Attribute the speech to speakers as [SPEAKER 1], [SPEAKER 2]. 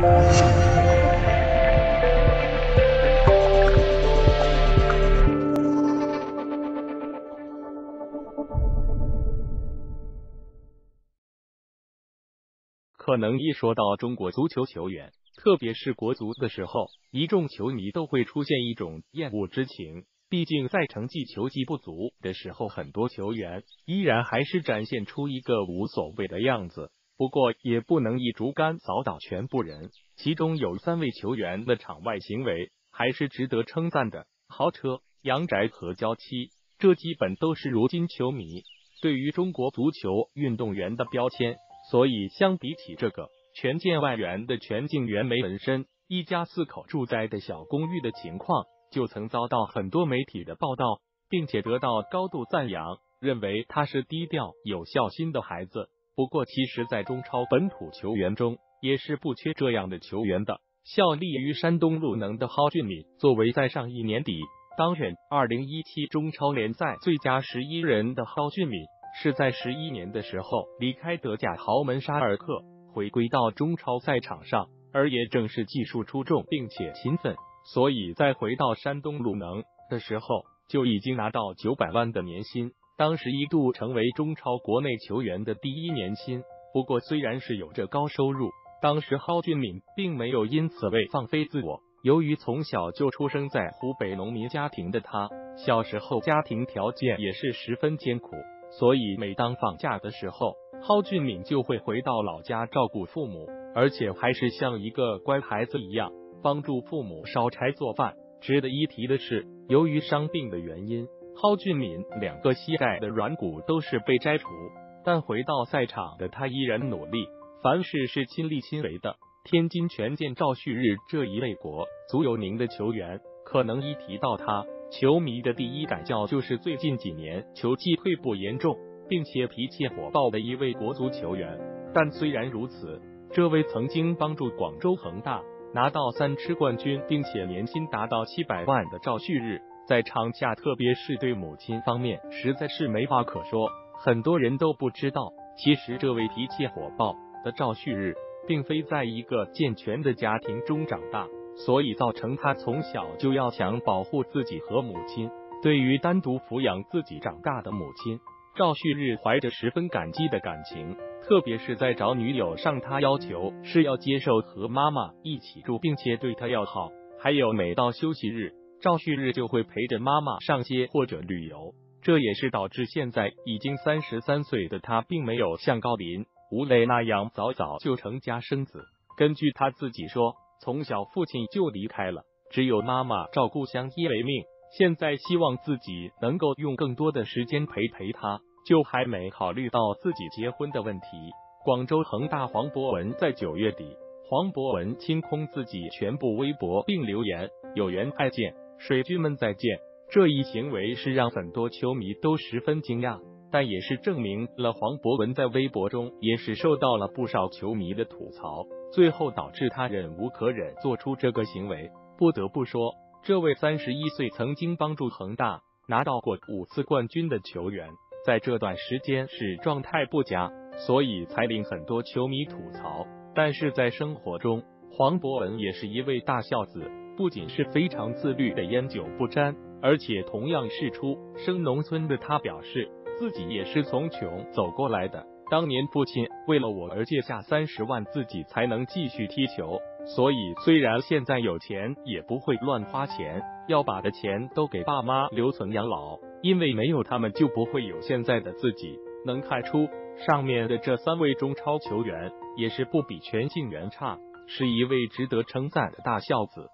[SPEAKER 1] 可能一说到中国足球球员，特别是国足的时候，一众球迷都会出现一种厌恶之情。毕竟在成绩球技不足的时候，很多球员依然还是展现出一个无所谓的样子。不过也不能一竹竿扫倒全部人，其中有三位球员的场外行为还是值得称赞的。豪车、阳宅和娇妻，这基本都是如今球迷对于中国足球运动员的标签。所以，相比起这个全健外援的全景原没纹身、一家四口住在的小公寓的情况，就曾遭到很多媒体的报道，并且得到高度赞扬，认为他是低调有孝心的孩子。不过，其实，在中超本土球员中，也是不缺这样的球员的。效力于山东鲁能的蒿俊闵，作为在上一年底当选二零一七中超联赛最佳十一人的蒿俊闵。是在十一年的时候离开德甲豪门沙尔克，回归到中超赛场上，而也正是技术出众并且勤奋，所以在回到山东鲁能的时候就已经拿到九百万的年薪，当时一度成为中超国内球员的第一年薪。不过虽然是有着高收入，当时蒿俊闵并没有因此为放飞自我。由于从小就出生在湖北农民家庭的他，小时候家庭条件也是十分艰苦。所以，每当放假的时候，蒿俊闵就会回到老家照顾父母，而且还是像一个乖孩子一样，帮助父母烧柴做饭。值得一提的是，由于伤病的原因，蒿俊闵两个膝盖的软骨都是被摘除，但回到赛场的他依然努力，凡事是亲力亲为的。天津权健赵旭日这一位国足有名的球员，可能一提到他。球迷的第一感觉就是最近几年球技退步严重，并且脾气火爆的一位国足球员。但虽然如此，这位曾经帮助广州恒大拿到三支冠军，并且年薪达到七百万的赵旭日，在场下特别是对母亲方面，实在是没话可说。很多人都不知道，其实这位脾气火爆的赵旭日，并非在一个健全的家庭中长大。所以造成他从小就要想保护自己和母亲。对于单独抚养自己长大的母亲，赵旭日怀着十分感激的感情。特别是在找女友上，他要求是要接受和妈妈一起住，并且对他要好。还有每到休息日，赵旭日就会陪着妈妈上街或者旅游。这也是导致现在已经三十三岁的他，并没有像高林、吴磊那样早早就成家生子。根据他自己说。从小父亲就离开了，只有妈妈照顾相依为命。现在希望自己能够用更多的时间陪陪他，就还没考虑到自己结婚的问题。广州恒大黄博文在九月底，黄博文清空自己全部微博，并留言：“有缘再见，水军们再见。”这一行为是让很多球迷都十分惊讶，但也是证明了黄博文在微博中也是受到了不少球迷的吐槽。最后导致他忍无可忍，做出这个行为。不得不说，这位三十一岁、曾经帮助恒大拿到过五次冠军的球员，在这段时间是状态不佳，所以才令很多球迷吐槽。但是在生活中，黄博文也是一位大孝子，不仅是非常自律的烟酒不沾，而且同样是出生农村的他，表示自己也是从穷走过来的。当年父亲为了我而借下三十万，自己才能继续踢球。所以虽然现在有钱，也不会乱花钱，要把的钱都给爸妈留存养老。因为没有他们，就不会有现在的自己。能看出上面的这三位中超球员也是不比全信源差，是一位值得称赞的大孝子。